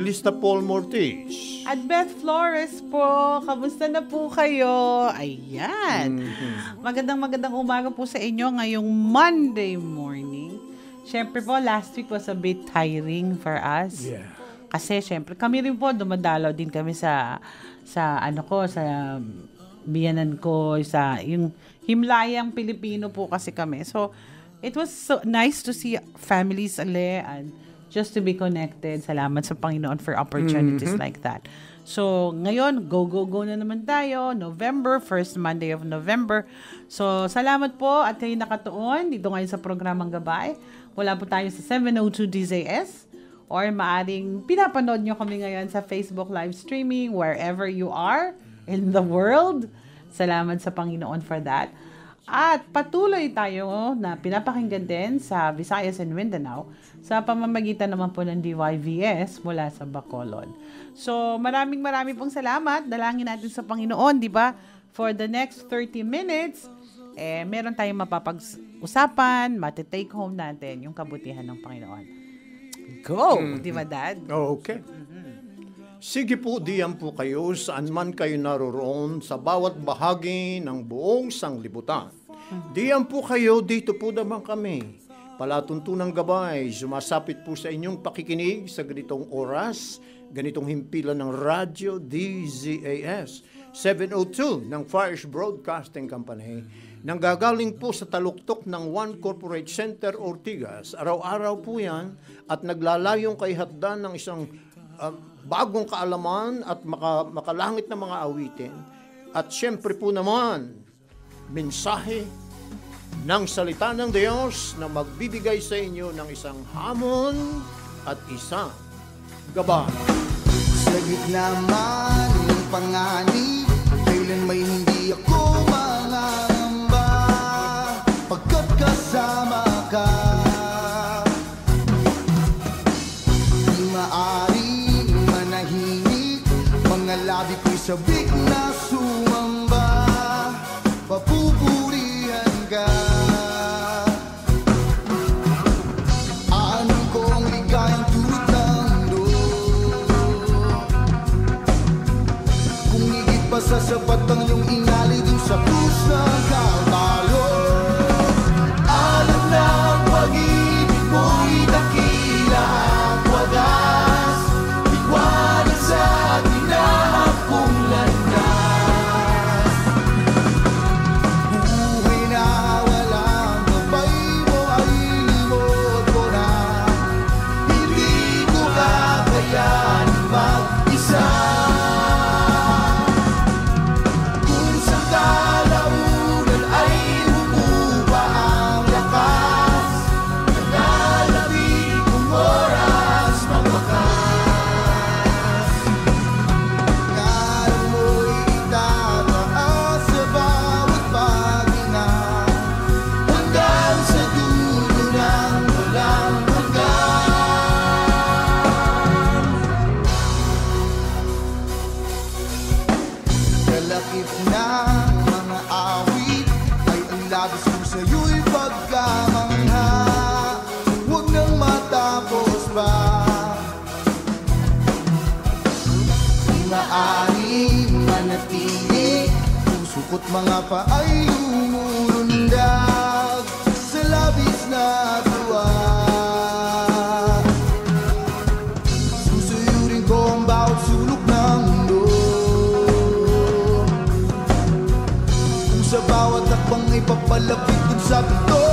Evangelista Paul Mortis. At Beth Flores po, kamusta na po kayo? Ayan. Mhm. Magandang magandang umaga po sa inyo ngayong Monday morning. Siyempre po, last week was a bit tiring for us. Yeah. Kasi siyempre, kami rin po, dumadalaw din kami sa, sa ano ko, sa biyanan ko, sa yung himlayang Pilipino po kasi kami. So, it was so nice to see families ali and just to be connected. Salamat sa Panginoon for opportunities like that. So, ngayon, go, go, go na naman tayo. November, first Monday of November. So, salamat po at kayo nakatuon dito ngayon sa programang Gabay. Wala po tayo sa 702 DZS or maaring pinapanood nyo kami ngayon sa Facebook live streaming wherever you are in the world. Salamat sa Panginoon for that. At patuloy tayo na pinapakinggan din sa Visayas and Mindanao sa pamamagitan naman po ng DYVS mula sa Bacolod. So maraming maraming pong salamat. Dalangin natin sa Panginoon, di ba? For the next 30 minutes, eh, meron tayong mapapag-usapan, matitake home natin yung kabutihan ng Panginoon. Go! Di ba, Dad? Okay. Sige po, diyan po kayo saan man kayo naroroon sa bawat bahagi ng buong sanglibutan. Diyan po kayo, dito po naman kami. Palatuntunang gabay, sumasapit po sa inyong pakikinig sa ganitong oras, ganitong himpilan ng radyo DZAS 702 ng Fires Broadcasting Company nang gagaling po sa taluktok ng One Corporate Center Ortigas. Araw-araw po yan at naglalayong kay hatdan ng isang uh, bagong kaalaman at maka, makalangit na mga awitin. At siyempre po naman, mensahe ng salita ng Diyos na magbibigay sa inyo ng isang hamon at isang gabay. Sa gitna man ng panganib Kailan may hindi ako mangangamba Pagkat kasama sabik na sumamba Papupurihan ka. Aanin ko ang ligayang tulad ng mundo Kung sa sapat ang labis ko sa'yo'y pagkamangha Huwag nang matapos pa maaaring manatili Puso ko't mga paay papalapit dun sa pinto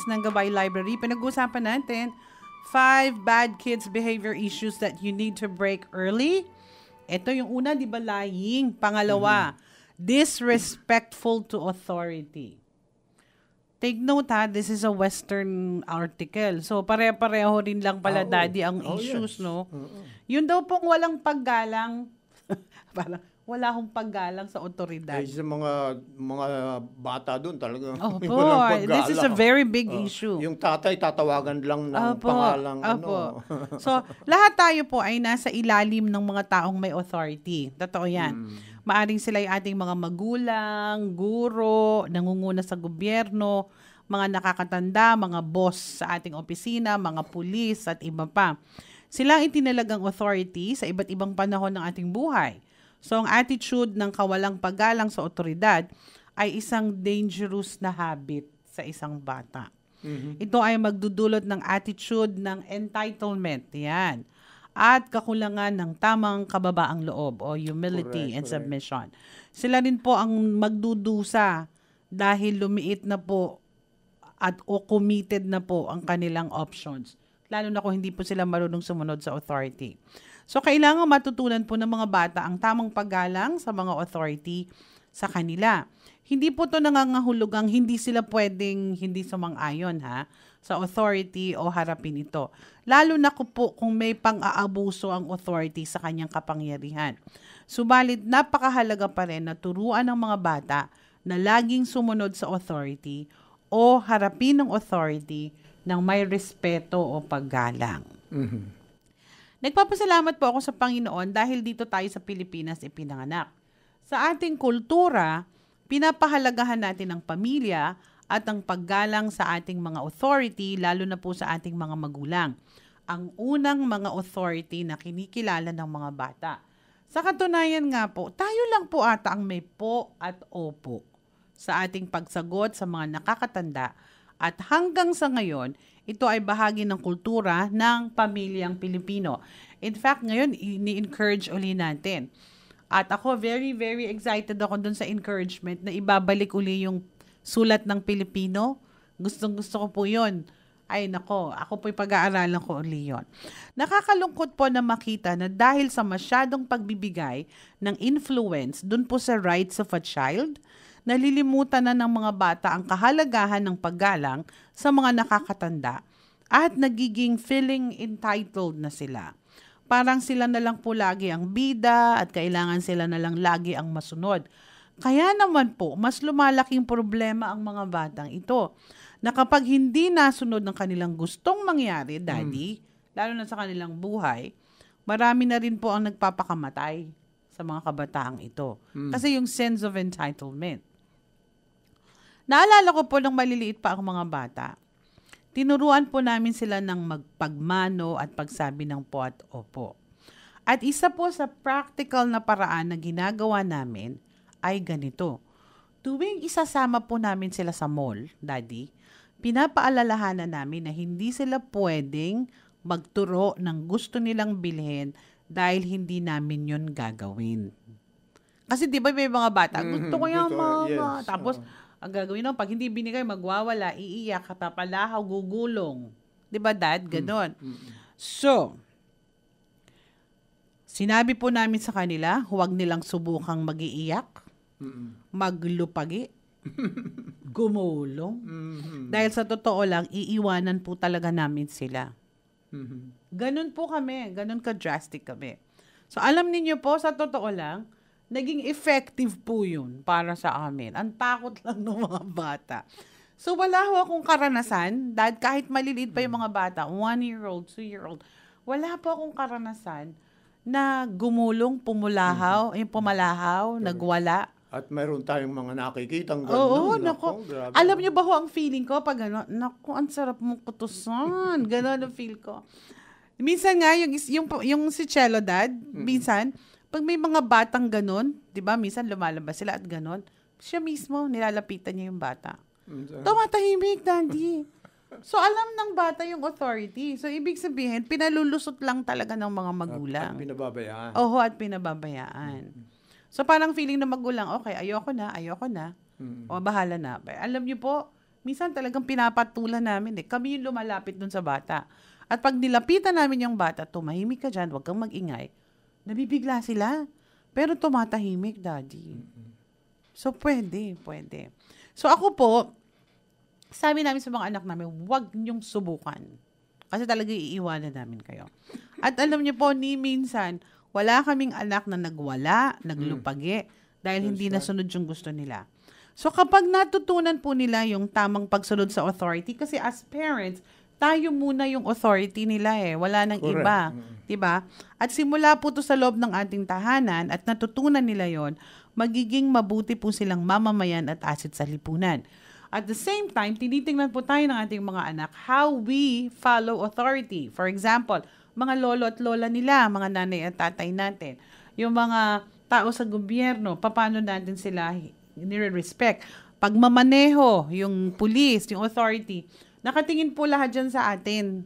Flores ng Gabay Library. Pinag-uusapan natin five bad kids behavior issues that you need to break early. Ito yung una, di ba, lying. Pangalawa, disrespectful to authority. Take note ha, this is a Western article. So, pare-pareho rin lang pala, oo. daddy, ang Oh, issues, yes. no? Yun daw pong walang paggalang, parang wala akong paggalang sa otoridad. Eh, sa mga mga bata doon talaga. Opo, walang this is a very big Oh, issue. Yung tatay tatawagan lang ng Opo, pangalang opo. ano. so, lahat tayo po ay nasa ilalim ng mga taong may authority. Totoo yan. Hmm. Maaring sila yung ating mga magulang, guro, nangunguna sa gobyerno, mga nakakatanda, mga boss sa ating opisina, mga pulis at iba pa. Sila ang itinalagang authority sa iba't ibang panahon ng ating buhay. So, ang attitude ng kawalang paggalang sa otoridad ay isang dangerous na habit sa isang bata. Ito ay magdudulot ng attitude ng entitlement. Yan. At kakulangan ng tamang kababaang loob o humility Correct, and correct. submission. Sila rin po ang magdudusa dahil lumiit na po at o committed na po ang kanilang options. Lalo na kung hindi po sila marunong sumunod sa authority. So, kailangan matutunan po ng mga bata ang tamang paggalang sa mga authority sa kanila. Hindi po to nangangahulugang hindi sila pwedeng hindi sumang-ayon ha sa authority o harapin ito. Lalo na ko po kung may pang-aabuso ang authority sa kanyang kapangyarihan. Subalit napakahalaga pa rin na turuan ng mga bata na laging sumunod sa authority o harapin ng authority ng may respeto o paggalang. Nagpapasalamat po ako sa Panginoon dahil dito tayo sa Pilipinas ipinanganak. Sa ating kultura, pinapahalagahan natin ang pamilya at ang paggalang sa ating mga authority, lalo na po sa ating mga magulang. Ang unang mga authority na kinikilala ng mga bata. Sa katunayan nga po, tayo lang po ata ang may po at opo sa ating pagsagot sa mga nakakatanda at hanggang sa ngayon, ito ay bahagi ng kultura ng pamilyang Pilipino. In fact, ngayon, ini-encourage uli natin. At ako, very, very excited ako dun sa encouragement na ibabalik uli yung sulat ng Pilipino. Gustong gusto ko po yun. Ay nako, ako po'y pag-aaralan ko uli yun. Nakakalungkot po na makita na dahil sa masyadong pagbibigay ng influence dun po sa rights of a child, nalilimutan na ng mga bata ang kahalagahan ng paggalang sa mga nakakatanda at nagiging feeling entitled na sila. Parang sila na lang po lagi ang bida at kailangan sila na lang lagi ang masunod. Kaya naman po, mas lumalaking problema ang mga batang ito na kapag hindi nasunod ng kanilang gustong mangyari, daddy, lalo na sa kanilang buhay, marami na rin po ang nagpapakamatay sa mga kabataang ito. Kasi yung sense of entitlement. Naalala ko po nung maliliit pa ang mga bata, tinuruan po namin sila ng magpagmano at pagsabi ng po at opo. At isa po sa practical na paraan na ginagawa namin ay ganito. Tuwing isasama po namin sila sa mall, Daddy, pinapaalalahanan namin na hindi sila pwedeng magturo ng gusto nilang bilhin dahil hindi namin yun gagawin. Kasi di ba may mga bata, gusto ko yan, Gusto, mama. yes, Tapos, oo. Ang gagawin nun, pag hindi binigay, magwawala, iiyak, papalahaw, gugulong. Di ba, dad? Ganon. So, sinabi po namin sa kanila, huwag nilang subukang mag-iiyak, maglupagi, gumulong. Dahil sa totoo lang, iiwanan po talaga namin sila. Ganun po kami. Ganun ka-drastic kami. So, alam ninyo po, sa totoo lang, naging effective po yun para sa amin. Ang takot lang ng mga bata. So, wala ho akong karanasan, dahil kahit maliliit pa yung mga bata, one-year-old, two-year-old, wala po akong karanasan na gumulong, pumulahaw, yung pumalahaw, nagwala. At mayroon tayong mga nakikitang Oo, ganun. nako. grabe. Alam niyo ba ho ang feeling ko pag ano, nako, ang sarap mong kutusan. Ganon ang feel ko. Minsan nga, yung, yung, yung si Cello Dad, minsan, pag may mga batang ganon, di ba, minsan lumalabas sila at ganon, siya mismo, nilalapitan niya yung bata. Tumatahimik, Daddy. So, alam ng bata yung authority. So, ibig sabihin, pinalulusot lang talaga ng mga magulang. At pinababayaan. Oho, at pinababayaan. So parang feeling ng magulang, okay, ayoko na, ayoko na. O bahala na. Alam niyo po, minsan talagang pinapatulan namin eh. Kami yung lumalapit dun sa bata. At pag nilapitan namin yung bata, tumahimik ka dyan, huwag kang magingay. Nabibigla sila. Pero tumatahimik, daddy. So pwede, pwede. So ako po, sabi namin sa mga anak namin, huwag niyong subukan. Kasi talaga iiwanan namin kayo. At alam niyo po, ni minsan, wala kaming anak na nagwala, naglupagi, dahil hindi nasunod yung gusto nila. So kapag natutunan po nila yung tamang pagsunod sa authority, kasi as parents, tayo muna yung authority nila eh. Wala nang Correct. iba. 'di ba? At simula po to sa loob ng ating tahanan at natutunan nila yon, magiging mabuti po silang mamamayan at asset sa lipunan. At the same time, tinitingnan po tayo ng ating mga anak how we follow authority. For example, mga lolo at lola nila, mga nanay at tatay natin, yung mga tao sa gobyerno, paano natin sila nire-respect. Pagmamaneho, yung police, yung authority, nakatingin po lahat dyan sa atin,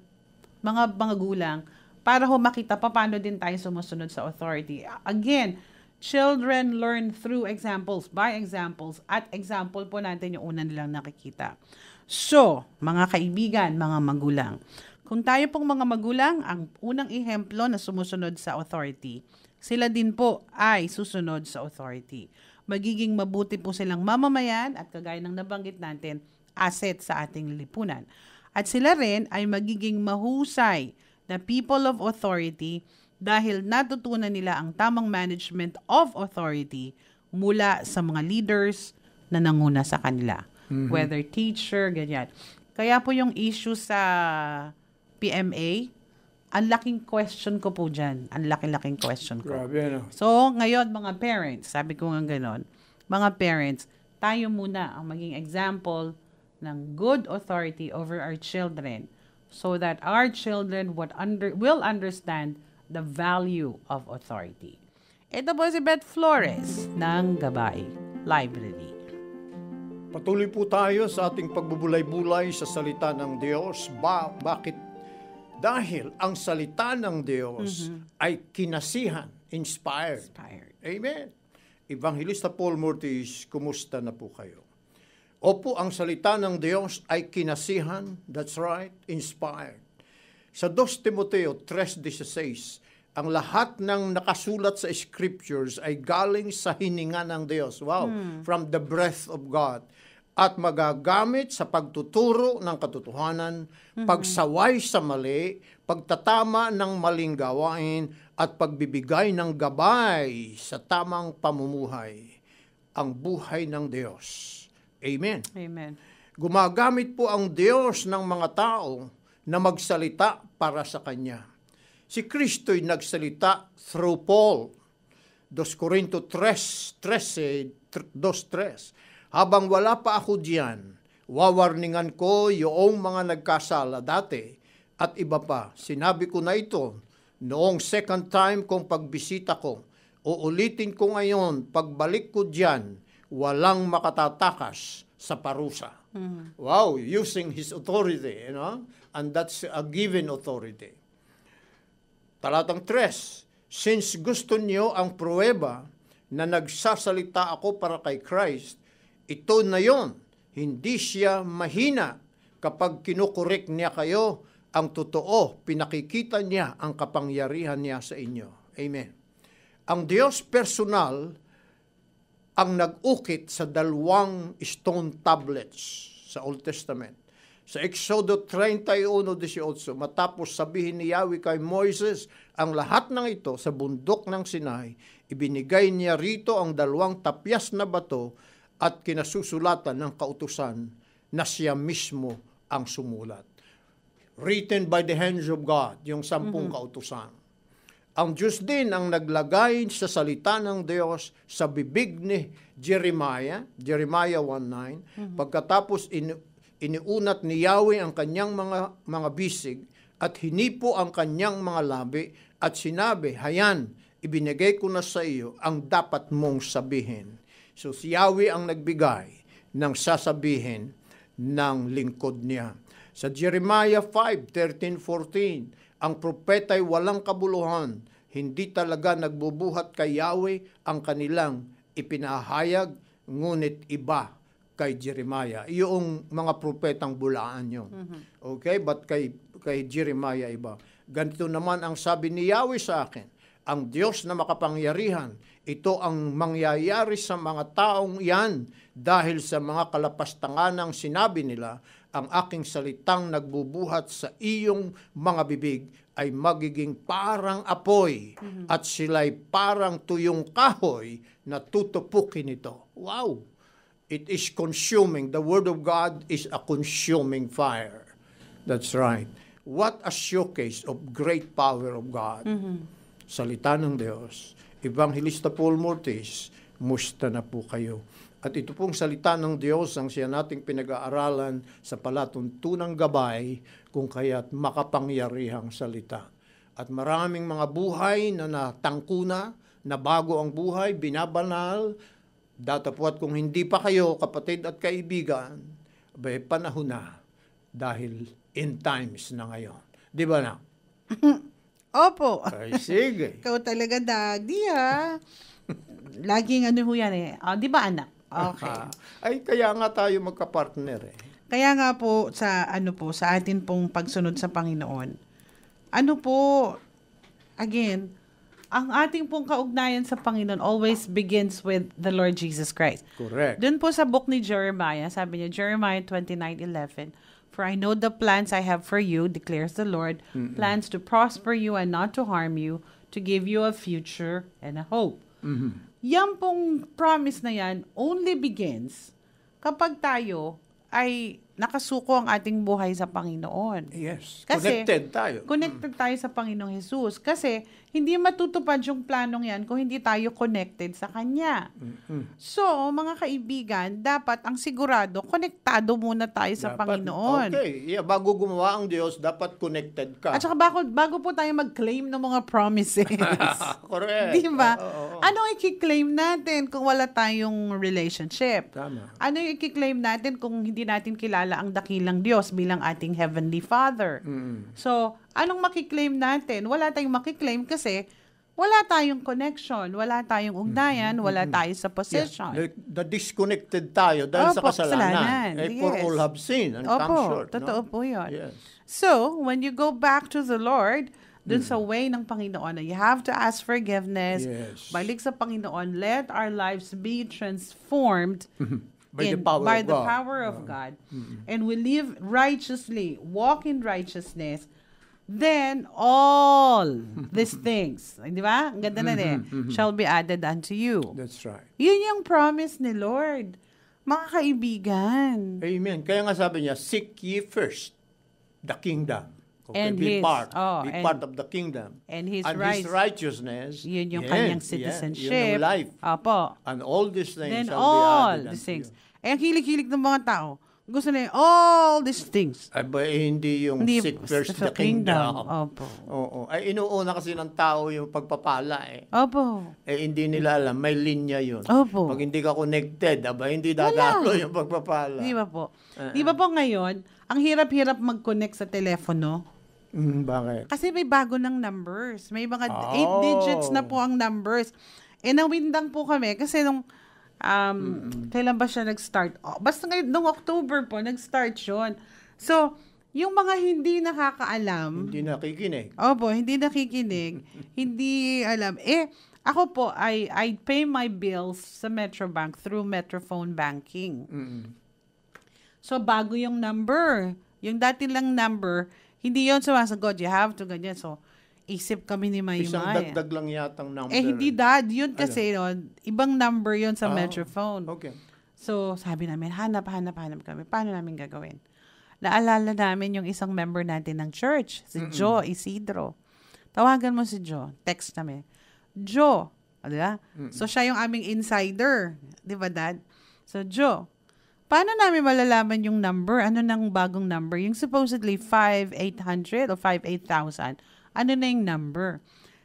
mga mga gulang, para ho makita pa paano din tayo sumusunod sa authority. Again, children learn through examples, by examples, at example po natin yung una nilang nakikita. So, mga kaibigan, mga magulang, kung tayo pong mga magulang, ang unang ehemplo na sumusunod sa authority, sila din po ay susunod sa authority. Magiging mabuti po silang mamamayan at kagaya ng nabanggit natin, asset sa ating lipunan. At sila rin ay magiging mahusay na people of authority dahil natutunan nila ang tamang management of authority mula sa mga leaders na nanguna sa kanila. Whether teacher, ganyan. Kaya po yung issue sa PMA, ang laking question ko po dyan. Ang laki-laking question ko. Grabe, ano? So, ngayon, mga parents, sabi ko nga ganon, mga parents, tayo muna ang maging example ng good authority over our children so that our children would under, will understand the value of authority. Ito po si Beth Flores ng Gabay Library. Patuloy po tayo sa ating pagbubulay-bulay sa salita ng Diyos. Ba- bakit? Dahil ang salita ng Diyos ay kinasihan, inspired. Inspired. Amen. Evangelista Paul Mortis, kumusta na po kayo? Opo, ang salita ng Diyos ay kinasihan, that's right, inspired. Sa 2 Timoteo 3.16, ang lahat ng nakasulat sa scriptures ay galing sa hininga ng Diyos. Wow, from the breath of God. At magagamit sa pagtuturo ng katotohanan, pagsaway sa mali, pagtatama ng maling gawain, at pagbibigay ng gabay sa tamang pamumuhay. Ang buhay ng Diyos. Amen. Amen. Gumagamit po ang Diyos ng mga tao na magsalita para sa Kanya. Si Kristo'y nagsalita through Paul. 2 Corinto 3, 13, 2.3 Habang wala pa ako diyan, wawarningan ko yung mga nagkasala dati at iba pa. Sinabi ko na ito noong second time kong pagbisita ko. Uulitin ko ngayon, pagbalik ko diyan, walang makatatakas sa parusa. Wow, using his authority, you know? And that's a given authority. Talatang 3, Since gusto niyo ang pruweba na nagsasalita ako para kay Christ, ito na yon. Hindi siya mahina kapag kinukorek niya kayo ang totoo, pinakikita niya ang kapangyarihan niya sa inyo. Amen. Ang Diyos personal ang nag-ukit sa dalawang stone tablets sa Old Testament. Sa Exodo 31.18, matapos sabihin ni Yahweh kay Moises ang lahat ng ito sa bundok ng Sinai, ibinigay niya rito ang dalawang tapyas na bato at kinasusulatan ng kautusan na siya mismo ang sumulat. Written by the hands of God, yung sampung kautusan. Ang Diyos din ang naglagay sa salita ng Diyos sa bibig ni Jeremiah, Jeremiah 1.9, pagkatapos in, iniunat ni Yahweh ang kanyang mga, mga bisig at hinipo ang kanyang mga labi at sinabi, Hayan, ibinigay ko na sa iyo ang dapat mong sabihin. So si Yahweh ang nagbigay ng sasabihin ng lingkod niya. Sa Jeremiah 5, 13, 14, ang propeta'y walang kabuluhan, hindi talaga nagbubuhat kay Yahweh ang kanilang ipinahayag, ngunit iba kay Jeremiah. Yung mga propetang bulaan yun. Okay? But kay, kay Jeremiah iba. Ganito naman ang sabi ni Yahweh sa akin, ang Diyos na makapangyarihan, ito ang mangyayari sa mga taong yan dahil sa mga kalapastangan ng sinabi nila, ang aking salitang nagbubuhat sa iyong mga bibig ay magiging parang apoy at sila'y parang tuyong kahoy na tutupukin ito. Wow! It is consuming. The Word of God is a consuming fire. That's right. What a showcase of great power of God. Salita ng Diyos. Evangelista Paul Mortis, musta na po kayo. At ito pong salita ng Diyos ang siya nating pinag-aaralan sa palatuntunang gabay kung kaya't makapangyarihang salita. At maraming mga buhay na natangkuna, na bago ang buhay, binabanal, datapwat kung hindi pa kayo, kapatid at kaibigan, abay, panahon na dahil in times na ngayon. Di ba na? Opo. Ay, sige. Ikaw talaga, daddy, ha? Laging ano ho yan eh. Ah, di ba, anak? Okay. Ay, kaya nga tayo magka-partner eh. Kaya nga po sa ano po sa atin pong pagsunod sa Panginoon. Ano po again, ang ating pong kaugnayan sa Panginoon always begins with the Lord Jesus Christ. Correct. Doon po sa book ni Jeremiah, sabi niya Jeremiah 29:11, For I know the plans I have for you, declares the Lord, plans to prosper you and not to harm you, to give you a future and a hope. Yan pong promise na yan only begins kapag tayo ay nakasuko ang ating buhay sa Panginoon. Yes. Kasi- Connected tayo. Connected tayo sa Panginoong Jesus. Kasi hindi matutupad yung planong yan kung hindi tayo connected sa Kanya. So, mga kaibigan, dapat ang sigurado, konektado muna tayo sa Dapat- Panginoon. Okay. Yeah, bago gumawa ang Diyos, dapat connected ka. At saka bago, bago po tayo mag-claim ng mga promises. Correct. Di ba? Oo, oo, oo. Ano i-claim natin kung wala tayong relationship? Tama. Ano yung i-claim natin kung hindi natin kilala ang dakilang Diyos bilang ating Heavenly Father? Mm. So, anong makiklaim natin? Wala tayong makiklaim kasi wala tayong connection, wala tayong ugnayan, wala tayo sa possession. Yeah, the, the disconnected tayo dahil sa Opo, kasalanan. kasalanan, Eh, for yes. all have sinned and come Opo, short. totoo no? po yun. Yes. So, when you go back to the Lord, dun Mm. sa way ng Panginoon, you have to ask forgiveness, Yes. balik sa Panginoon, let our lives be transformed By the power by of the God. power of God. And we live righteously, walk in righteousness, then all these things, di ba? Ang ganda na eh, shall be added unto you. That's right. Yun yung promise ni Lord. Mga kaibigan. Amen. Kaya nga sabi niya, seek ye first the kingdom. Okay, And be his- part. oh, be and- part of the kingdom. And His and right- His righteousness. Yun yung yes, kanyang yeah, citizenship. yun yung life. Opo. And all these Then things shall all be added these things. you. Eh, ang hilig-hilig ng mga tao. Gusto na yung all these things. Ay, ba, eh, hindi yung Hindi seek first the kingdom. Opo. Oo. Ay, inuuna kasi ng tao yung pagpapala eh. Opo. Eh, hindi nila alam. May linya yun. Opo. Pag hindi ka connected, aba, hindi dadalo yung pagpapala. Di ba po? Ah, Di ba po ngayon, ang hirap-hirap mag-connect sa telepono? Mm, bakit? Kasi may bago ng numbers. May mga Oh. 8 digits na po ang numbers. Eh, nawindang po kami kasi nung um, kailan ba siya nag-start? Oh, basta ngayon, nung October po, nag-start yun. So, yung mga hindi nakakaalam, Hindi nakikinig. Opo, hindi nakikinig, hindi alam. Eh, ako po, I, I pay my bills sa Metrobank through Metrophone Banking. Mm. So, bago yung number. Yung dati lang number, hindi yon sumasagot. You have to ganyan. So, isip kami ni Maymay. Isang dagdag lang yatang number. Eh, hindi dad. Yun kasi, yun, ibang number yun sa Ah, Metrophone. Okay. So, sabi namin, hanap, hanap, hanap kami. Paano namin gagawin? Naalala namin yung isang member natin ng church, si Joe Isidro. Tawagan mo si Joe. Text namin. Joe. O, di ba? So, siya yung aming insider. Di ba, Dad? So, Joe, paano namin malalaman yung number? Ano nang bagong number? Yung supposedly 5,800 o 5,800. Ano na yung number?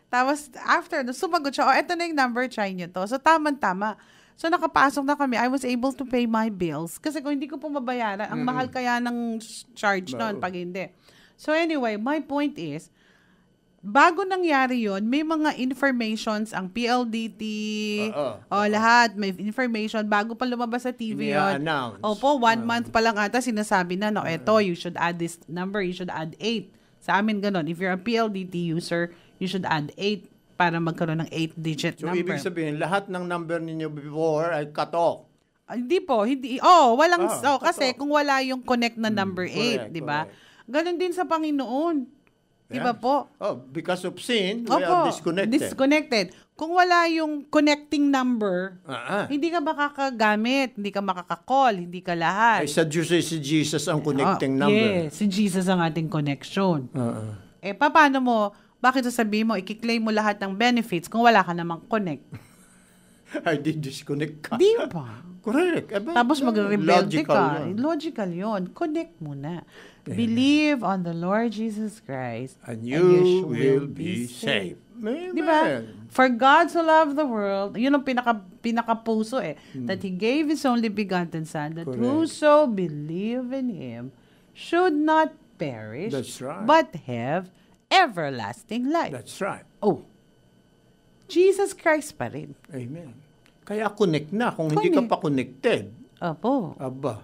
Tapos, after, no, sumagot siya, oh, eto na yung number, try nyo to. So, tama-tama. So, nakapasok na kami. I was able to pay my bills. Kasi kung hindi ko po mabayaran, ang mahal kaya ng charge noon Oo. pag hindi. So, anyway, my point is, bago nangyari yon may mga informations ang PLDT, Oo. o lahat, may information bago pa lumabas sa TV yon. Opo, one month pa lang ata sinasabi na, no, eto, you should add this number, you should add 8. Sa amin ganon. If you're a PLDT user, you should add 8 para magkaroon ng 8-digit So, number. ibig sabihin, lahat ng number ninyo before ay cut off. Ah, Hindi po, hindi. Oh, walang Ah, oh, kasi kung wala yung connect na number 8, correct, 'di ba? Ganon din sa Panginoon. Yeah. po? Oh, because of sin, we Opo, are disconnected. disconnected. Kung wala yung connecting number, ah. hindi ka makakagamit, hindi ka makaka-call, hindi ka lahat. Ay, sa Diyos ay si Jesus ang connecting Ah, number. Yes, si Jesus ang ating connection. Ah. Eh, paano mo, bakit sasabihin mo, ikiklaim mo lahat ng benefits kung wala ka namang connect? Ay, di disconnect ka. Di ba? Correct. Eh, Tapos magre-rebelde ka. yun. Logical yon. Connect muna. Believe on the Lord Jesus Christ. And you will be saved. Amen. Di ba? For God so loved the world, yun ang pinaka, pinaka-puso eh, that He gave His only begotten Son, that Hmm. Correct. whoso believe in Him should not perish, That's right. but have everlasting life. That's right. oh, Jesus Christ pa rin. Amen. Kaya connect na kung hindi ka pa connected. Opo. Aba.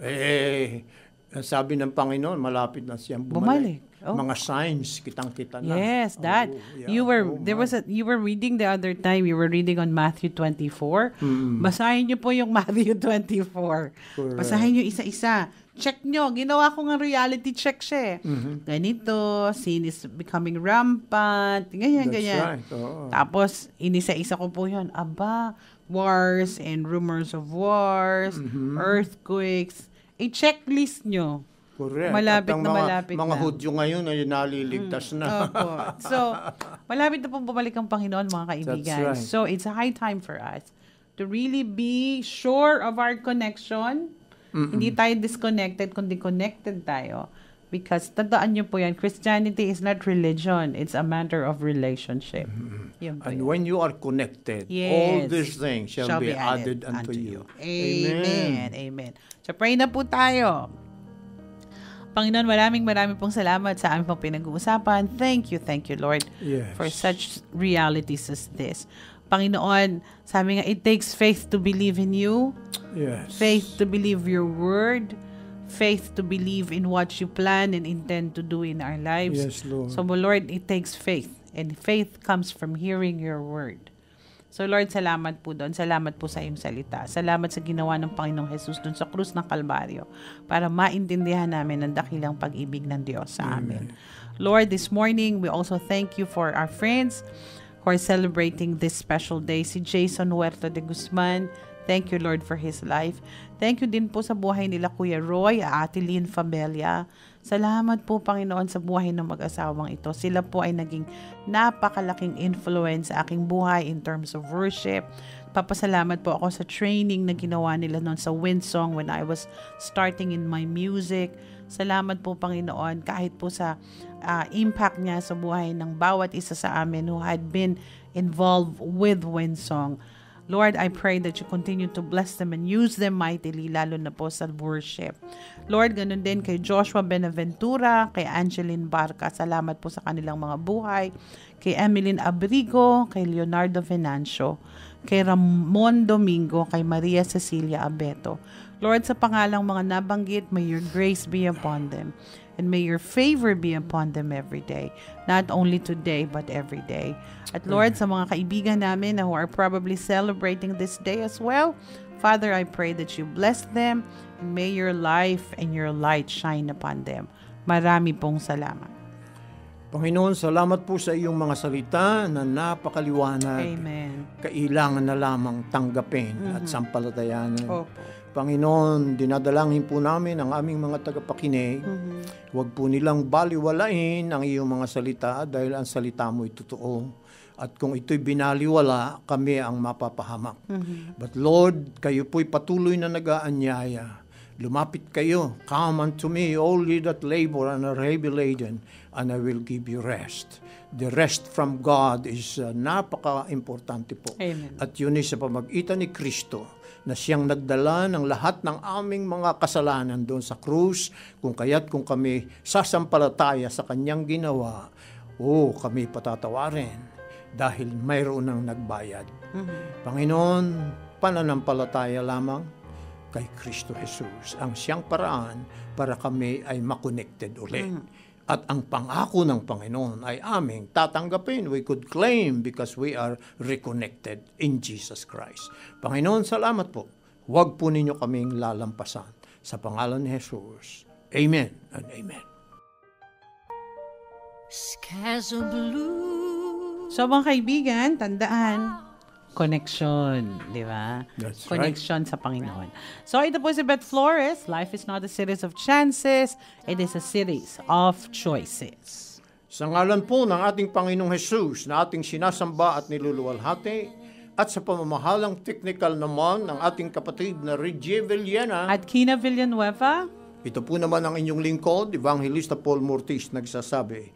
Eh, sabi ng Panginoon, malapit na siyang Bumalik. bumalik. Oh. Mga signs, kitang-kita na. Yes, that. Oh, yeah. You were Oh, there was a you were reading the other time. You were reading on Matthew 24. Basahin niyo po yung Matthew 24. Basahin niyo isa-isa. Check nyo. Ginawa ko ng reality check siya. eh. Mm-hmm. Ganito, sin is becoming rampant. Ganyan, That's ganyan. right. Oo. Tapos, inisa-isa ko po yun. Aba, wars and rumors of wars, Mm-hmm. earthquakes. I-checklist nyo. Correct. Malapit na mga, malapit mga na. Mm. Hudyo ngayon ay naliligtas na. Opo. So, malapit na pong bumalik ang Panginoon, mga kaibigan. That's right. So, it's a high time for us to really be sure of our connection. Hindi tayo disconnected, kundi connected tayo. Because, tandaan niyo po yan, Christianity is not religion. It's a matter of relationship. Po And yun. when you are connected, Yes. all these things shall, be, added, unto you. Amen. Amen. So, pray na po tayo. Panginoon, maraming maraming pong salamat sa aming pong pinag-uusapan. Thank you, thank you, Lord, Yes. for such realities as this. Panginoon, sabi nga, it takes faith to believe in you, Yes. faith to believe your word, faith to believe in what you plan and intend to do in our lives. Yes, Lord. So, Lord, it takes faith. And faith comes from hearing your word. So, Lord, salamat po doon. Salamat po sa iyong salita. Salamat sa ginawa ng Panginoong Jesus doon sa krus ng Kalbaryo para maintindihan namin ang dakilang pag-ibig ng Diyos sa amin. Lord, this morning, we also thank you for our friends who are celebrating this special day. Si Jason Huerta de Guzman, Thank you, Lord, for his life. Thank you din po sa buhay nila Kuya Roy, Ate Lynn Fabelia. Salamat po, Panginoon, sa buhay ng mag-asawang ito. Sila po ay naging napakalaking influence sa aking buhay in terms of worship. Papasalamat po ako sa training na ginawa nila noon sa Windsong when I was starting in my music. Salamat po, Panginoon, kahit po sa ah, impact niya sa buhay ng bawat isa sa amin who had been involved with Windsong. Lord, I pray that you continue to bless them and use them mightily, lalo na po sa worship. Lord, ganun din kay Joshua Benaventura, kay Angeline Barca, salamat po sa kanilang mga buhay, kay Emeline Abrigo, kay Leonardo Venancio, kay Ramon Domingo, kay Maria Cecilia Abeto. Lord, sa pangalang mga nabanggit, may your grace be upon them and may your favor be upon them every day. Not only today, but every day. At Lord, sa mga kaibigan namin na who are probably celebrating this day as well, Father, I pray that you bless them and may your life and your light shine upon them. Marami pong salamat. Panginoon, salamat po sa iyong mga salita na napakaliwanag. Amen. Kailangan na lamang tanggapin at sampalatayanan. Opo. Panginoon, dinadalangin po namin ang aming mga tagapakinig. Huwag po nilang baliwalain ang iyong mga salita dahil ang salita mo ay totoo. At kung ito'y binaliwala, kami ang mapapahamak. But Lord, kayo po'y patuloy na nag-aanyaya. Lumapit kayo. Come unto me, all ye that labor and are heavy laden, and I will give you rest. The rest from God is uh, napaka-importante po. Amen. At yun ay sa pamagitan ni Kristo na siyang nagdala ng lahat ng aming mga kasalanan doon sa krus, kung kaya't kung kami sasampalataya sa kanyang ginawa, oh, kami patatawarin dahil mayroon ng nagbayad. Panginoon, pananampalataya lamang kay Kristo Jesus ang siyang paraan para kami ay makonected ulit. At ang pangako ng Panginoon ay aming tatanggapin. We could claim because we are reconnected in Jesus Christ. Panginoon, salamat po. Huwag po ninyo kaming lalampasan. Sa pangalan ni Jesus. Amen and amen. Skies are blue. So mga kaibigan, tandaan, connection, di ba? That's right. connection sa Panginoon. So ito po si Beth Flores. Life is not a series of chances. It is a series of choices. Sa ngalan po ng ating Panginoong Jesus na ating sinasamba at niluluwalhati at sa pamamahalang technical naman ng ating kapatid na Regie Villena, At Kina Villanueva, ito po naman ang inyong lingkod, Evangelista Paul Mortis nagsasabi,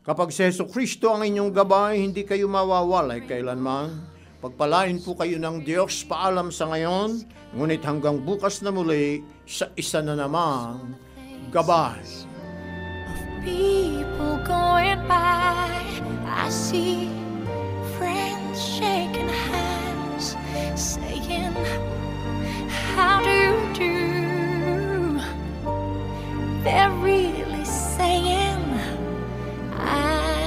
Kapag si Yeso Kristo ang inyong gabay, hindi kayo mawawalay kailanman. Pagpalain po kayo ng Diyos, paalam sa ngayon, ngunit hanggang bukas na muli, sa isa na namang gabay. People going by. I see friends shaking hands, saying, How do you do? They're really saying, I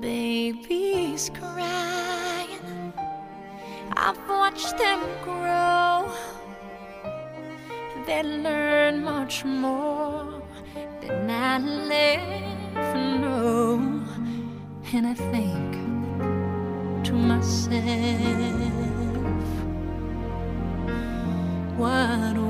babies crying. I've watched them grow. They learn much more than I ever know. And I think to myself, what